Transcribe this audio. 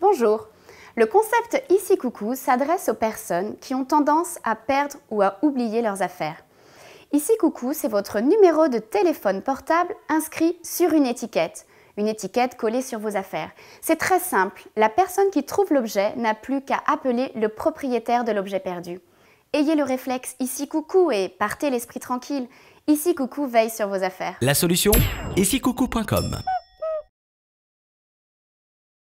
Bonjour. Le concept Ici Coucou s'adresse aux personnes qui ont tendance à perdre ou à oublier leurs affaires. Ici Coucou, c'est votre numéro de téléphone portable inscrit sur une étiquette. Une étiquette collée sur vos affaires. C'est très simple. La personne qui trouve l'objet n'a plus qu'à appeler le propriétaire de l'objet perdu. Ayez le réflexe Ici Coucou et partez l'esprit tranquille. Ici Coucou veille sur vos affaires. La solution icicoucou.com